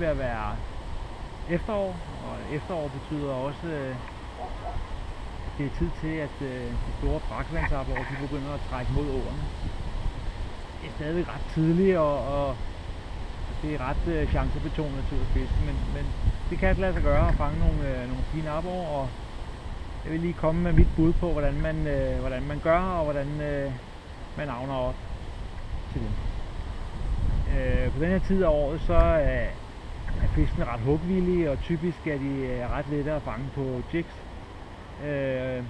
ved at være efterår, og efterår betyder også, øh, at det er tid til, at øh, de store brakvandsarbor, de begynder at trække mod åerne. Det er stadig ret tidligt, og, og det er ret øh, chancebetonet til at fiske, men, men det kan lade sig gøre at fange nogle, øh, nogle fine arbor, og jeg vil lige komme med mit bud på, hvordan man, øh, hvordan man gør, og hvordan øh, man avner op til dem. Øh, på den her tid af året, så er fiskene ret hugvillige, og typisk er de øh, ret lette at fange på jigs. Øh,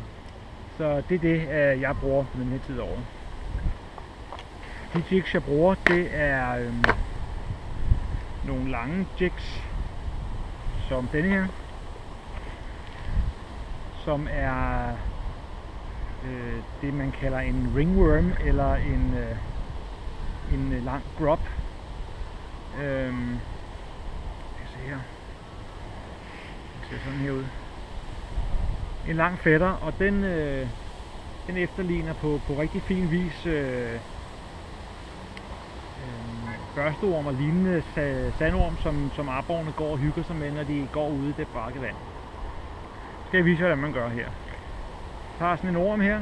så det er det, øh, jeg bruger på den her tid af året. De jigs, jeg bruger, det er øh, nogle lange jigs, som denne her, som er øh, det, man kalder en ringworm, eller en, øh, en øh, lang grub. Øhm, her. Den ser sådan her ud. En lang fætter, og den, øh, den efterligner på, på rigtig fin vis øh, øh, børsteorm og lignende sandorm, som, som arborgerne går og hygger sig med, når de går ude i det brakke vand. Skal jeg vise jer, hvordan man gør her. Tager sådan en orm her,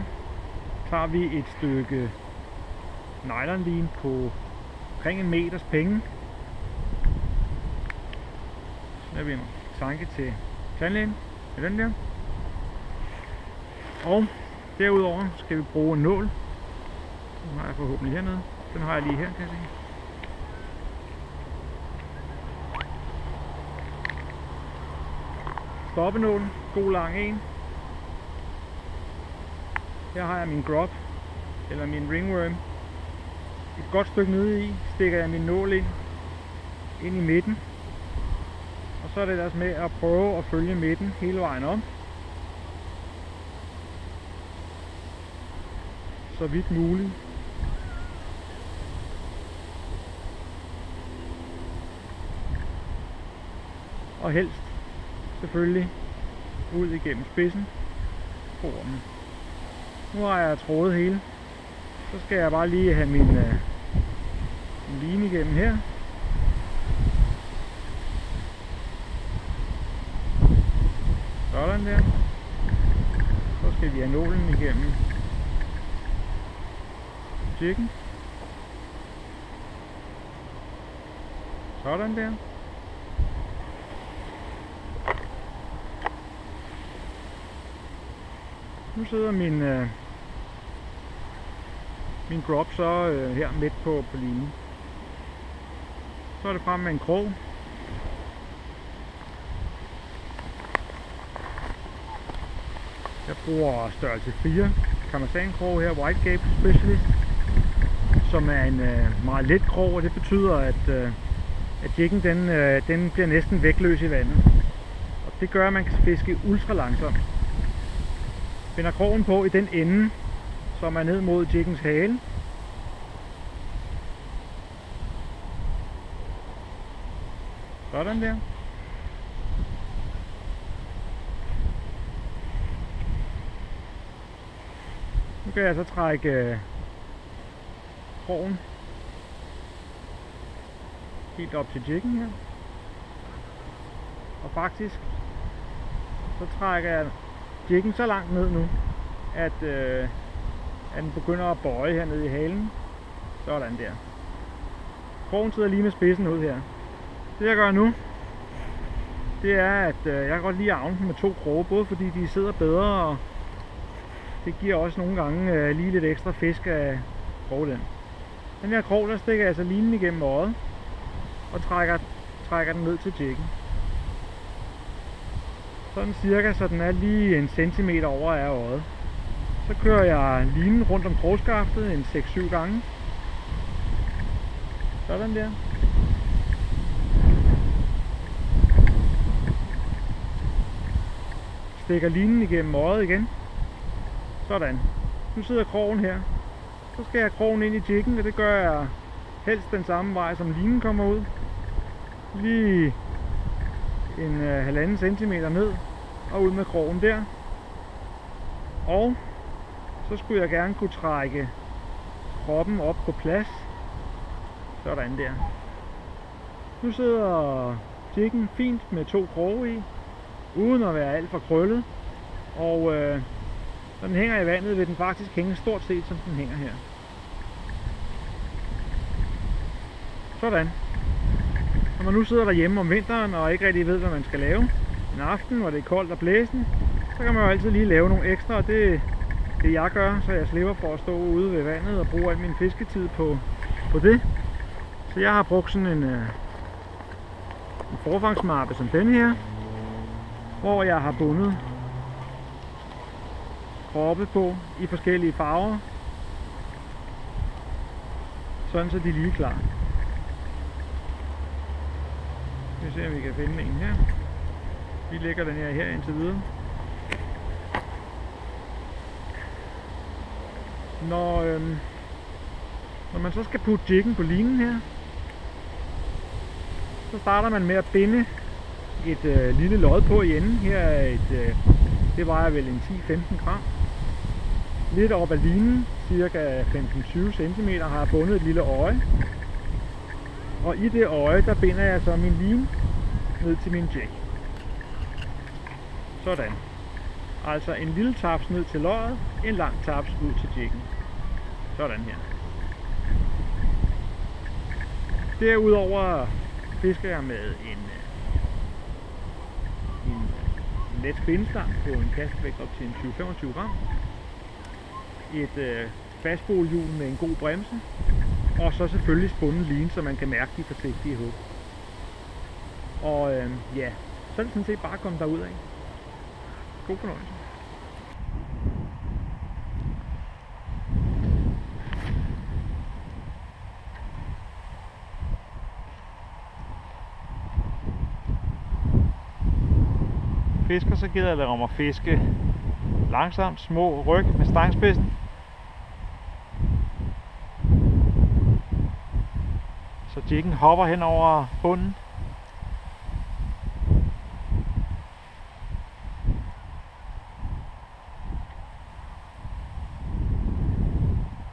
tager vi et stykke nylonlin på omkring en meters penge. Så vi en tanke til tandlægen med den der. Og derudover skal vi bruge en nål. Den har jeg forhåbentlig hernede. Den har jeg lige her, kan jeg se. Stoppenålen. God lang en. Her har jeg min grub, eller min ringworm. Et godt stykke nede i stikker jeg min nål ind, ind i midten. Så er det ellers med at prøve at følge midten hele vejen om. Så vidt muligt. Og helst selvfølgelig ud igennem spidsen på ormen. Nu har jeg trådet hele. Så skal jeg bare lige have min, øh, min line igennem her. Sådan der. Så skal vi have nålen igennem jiggen. Sådan der. Nu sidder min, øh, min drop så øh, her midt på, på linjen. Så er det frem med en krog. Bruger størrelse 4 Kamasan krog her, White Gape Specialist, som er en øh, meget let krog, og det betyder, at, øh, at jiggen den, øh, den bliver næsten vægtløs i vandet. Og det gør, at man kan fiske ultra langsomt Finder krogen på i den ende, som er ned mod jiggens hale. Sådan der. Nu kan jeg så trække øh, krogen helt op til jiggen her. Og faktisk så trækker jeg jiggen så langt ned nu, at, øh, at den begynder at bøje hernede i halen. Sådan der. Krogen sidder lige med spidsen ud her. Det jeg gør nu, det er, at øh, jeg kan godt lide at med to kroge, både fordi de sidder bedre, og det giver også nogle gange øh, lige lidt ekstra fisk af den. Den her krog, der stikker altså linen igennem øjet, og trækker, trækker den ned til jiggen. Sådan cirka, så den er lige en centimeter over af øjet. Så kører jeg linen rundt om krogskaftet en 6-7 gange. Sådan der. Stikker linen igennem øjet igen. Sådan. Nu sidder krogen her. Så skal jeg krogen ind i jiggen, og det gør jeg helst den samme vej, som linen kommer ud. Lige en øh, halvanden centimeter ned og ud med krogen der. Og så skulle jeg gerne kunne trække kroppen op på plads. Sådan der. Nu sidder jiggen fint med to kroge i, uden at være alt for krøllet. Og øh, når den hænger i vandet, vil den faktisk hænge stort set, som den hænger her. Sådan. Når man nu sidder derhjemme om vinteren og ikke rigtig ved, hvad man skal lave en aften, hvor det er koldt og blæsende, så kan man jo altid lige lave nogle ekstra, og det det jeg gør, så jeg slipper for at stå ude ved vandet og bruge al min fisketid på, på det. Så jeg har brugt sådan en, øh, en forfangsmappe som denne her, hvor jeg har bundet kroppe på i forskellige farver, sådan så de er lige klar. Vi ser om vi kan finde en her. Vi lægger den her her indtil videre. Når, øhm, når man så skal putte jiggen på linen her, så starter man med at binde et øh, lille lod på i enden. Her er et, øh, det vejer vel en 10-15 gram. Lidt op ad linen, cirka 15-20 cm, har jeg bundet et lille øje. Og i det øje, der binder jeg så min line ned til min jig. Sådan. Altså en lille taps ned til løjet, en lang taps ud til jiggen. Sådan her. Derudover fisker jeg med en, øh, øh, en let spindestang på en kastvægt op til en 20-25 gram. Et øh, fastbolhjul med en god bremse. Og så selvfølgelig spunden line, så man kan mærke de forsigtige hug. Og øh, ja, så er det sådan set bare at komme derud af. God fornøjelse. fisker, så gider jeg lade om at fiske langsomt, små ryg med stangspidsen. Så jiggen hopper hen over bunden.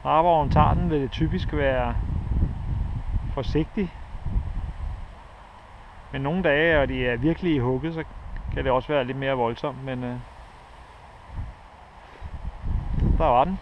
Rabarven tager den, vil det typisk være forsigtig. Men nogle dage, og de er virkelig i hugget, så kan det også være lidt mere voldsomt, men øh, der var den.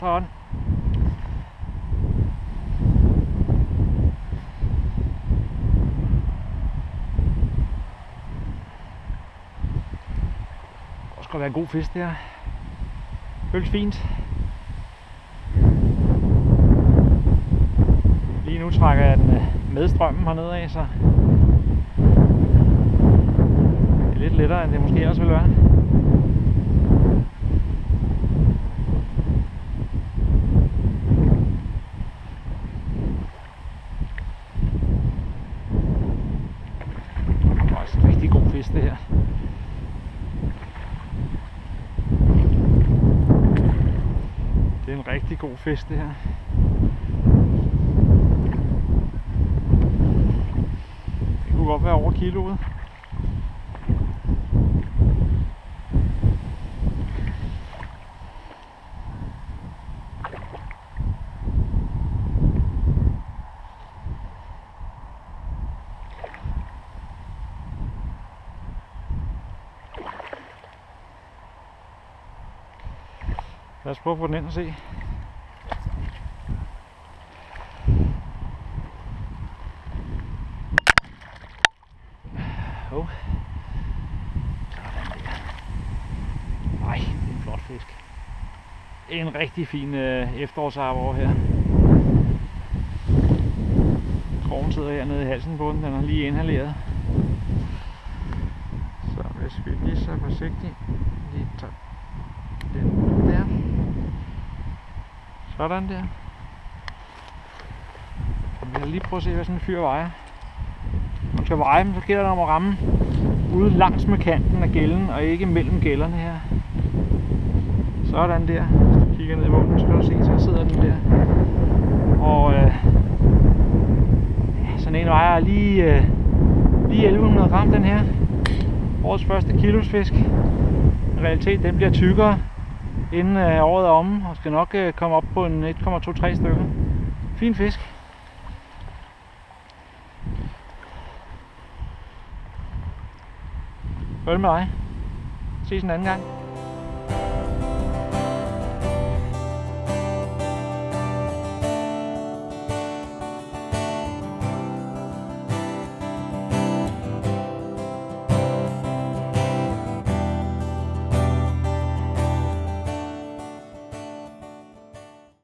Sådan. Det skal være en god fisk det her. Føles fint. Lige nu trækker jeg den øh, med strømmen hernede af, så det er lidt lettere, end det måske også vil være. fisk det her. Det er en rigtig god fest det her. Det kunne godt være over kiloet. Lad os prøve at få den ind og se. Oh. Sådan der. Ej, det er en flot fisk. En rigtig fin øh, efterårsarbor her. Krogen sidder hernede i halsen på den, den er lige inhaleret. Så hvis vi lige så forsigtigt lige tager den. Sådan der. Vi kan lige prøve at se, hvad sådan en fyr vejer. Når man skal veje dem, så gælder det om at ramme ude langs med kanten af gælden, og ikke mellem gælderne her. Sådan der. Hvis du kigger ned i vognen, så kan du se, så sidder den der. Og øh, sådan en vejer lige, øh, lige 1100 gram, den her. Årets første kilosfisk. I realitet, den bliver tykkere inden øh, året er omme, og skal nok øh, komme op på en 1,23 stykker. Fin fisk. Følg med dig. Ses en anden gang.